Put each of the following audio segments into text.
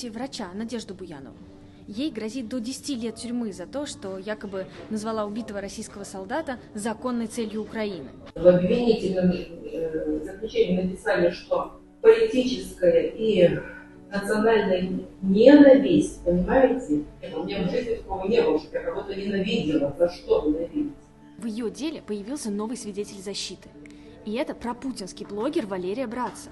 Слушайте врача Надежду Буянову. Ей грозит до 10 лет тюрьмы за то, что якобы назвала убитого российского солдата законной целью Украины. В обвинительном э, заключении написали, что политическая и национальная ненависть, понимаете? У меня в жизни такого не было, что я кого-то ненавидела. За что ненавидеть? В ее деле появился новый свидетель защиты. И это пропутинский блогер Валерия Братца.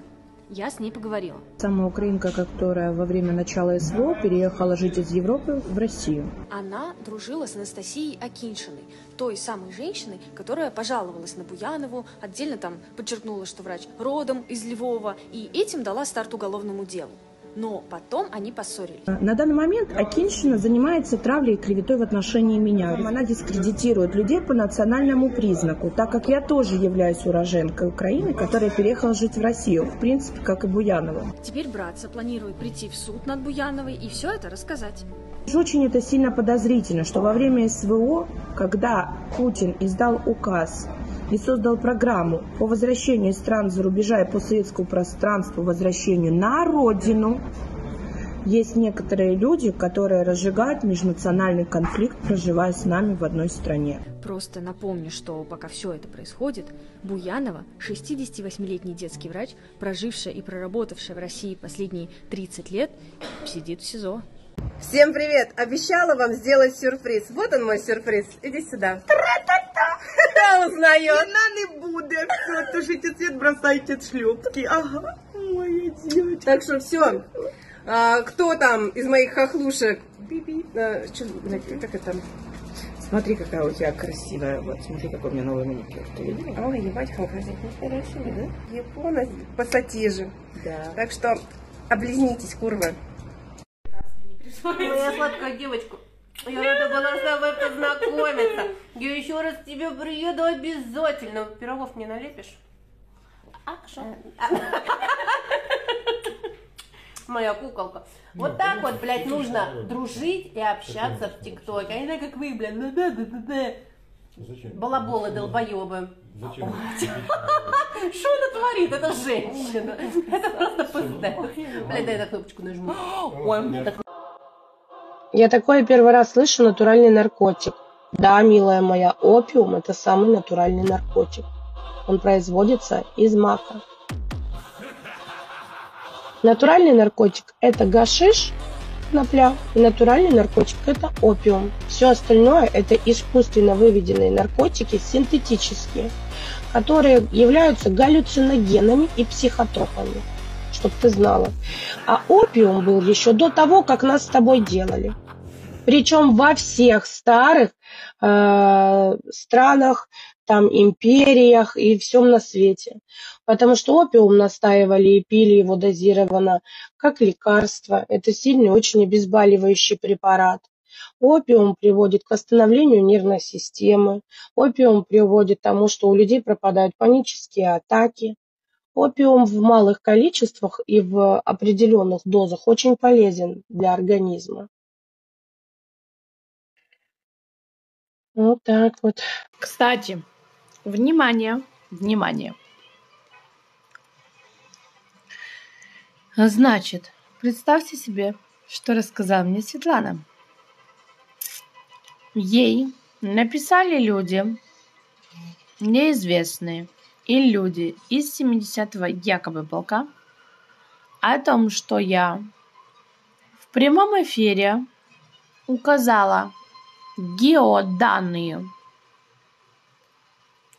Я с ней поговорила. Самая украинка, которая во время начала СВО переехала жить из Европы в Россию. Она дружила с Анастасией Акиншиной, той самой женщиной, которая пожаловалась на Буянову, отдельно там подчеркнула, что врач родом из Львова, и этим дала старт уголовному делу но потом они поссорились. На данный момент Акинщина занимается травлей и клеветой в отношении меня. Она дискредитирует людей по национальному признаку, так как я тоже являюсь уроженкой Украины, которая переехала жить в Россию, в принципе, как и Буянова. Теперь братца планирует прийти в суд над Буяновой и все это рассказать. Очень это сильно подозрительно, что во время СВО, когда Путин издал указ и создал программу по возвращению стран за рубежа и постсоветского пространства, возвращению на родину, есть некоторые люди, которые разжигают межнациональный конфликт, проживая с нами в одной стране. Просто напомню, что пока все это происходит, Буянова, 68-летний детский врач, прожившая и проработавшая в России последние 30 лет, сидит в СИЗО. Всем привет! Обещала вам сделать сюрприз. Вот он мой сюрприз. Иди сюда. Тра-та-та! Узнает. Не не буде. Все, тушите свет, бросайте шлепки. Ага, моя девочка. Так что все. А, кто там из моих хохлушек? А, чё, как это? Смотри, какая у тебя красивая. Вот, смотри, какой у меня новый маникюр. Ты видела? Ой, ебать, как красивый. Красивый, да? Японец. Пассатижи. Да. Так что облизнитесь, курва. Моя сладкая девочка, я рада была с тобой познакомиться. Я еще раз к тебе приеду обязательно. Пирогов мне налепишь? А, что? Моя куколка. Вот так вот, блядь, нужно дружить и общаться в ТикТоке. А не так, как вы, блядь, ну да. Балаболы, долбоебы. Зачем? Что она творит? Это женщина. Это просто пизда. Блядь, дай на кнопочку нажму. Ой, так Я такое первый раз слышу натуральный наркотик. Да, милая моя, опиум – это самый натуральный наркотик. Он производится из мака. Натуральный наркотик – это гашиш, конопля, и натуральный наркотик – это опиум. Все остальное – это искусственно выведенные наркотики, синтетические, которые являются галлюциногенами и психотропами чтобы ты знала. А опиум был еще до того, как нас с тобой делали. Причем во всех старых э, странах, там империях и всем на свете. Потому что опиум настаивали и пили его дозированно, как лекарство. Это сильный, очень обезболивающий препарат. Опиум приводит к восстановлению нервной системы. Опиум приводит к тому, что у людей пропадают панические атаки. Опиум в малых количествах и в определенных дозах очень полезен для организма. Вот так вот. Кстати, внимание, внимание. Значит, представьте себе, что рассказала мне Светлана. Ей написали люди неизвестные и люди из 70-го якобы полка о том, что я в прямом эфире указала геоданные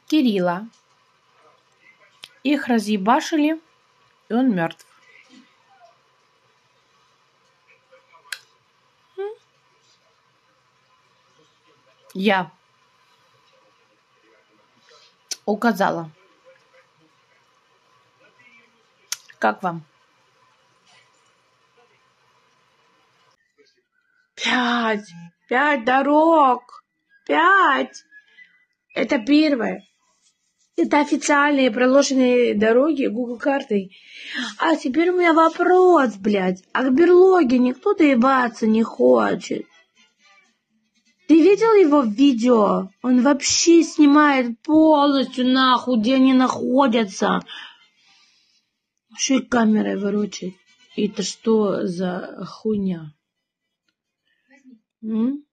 Кирилла. Их разъебашили, и он мертв. Я указала. Как вам? Пять. Пять дорог. Пять. Это первое. Это официальные проложенные дороги Google картой. А теперь у меня вопрос, блядь. А к берлоге никто доебаться не хочет. Ты видел его в видео? Он вообще снимает полностью нахуй, где они находятся. Еще и камерой ворочает. Это что за хуйня? М?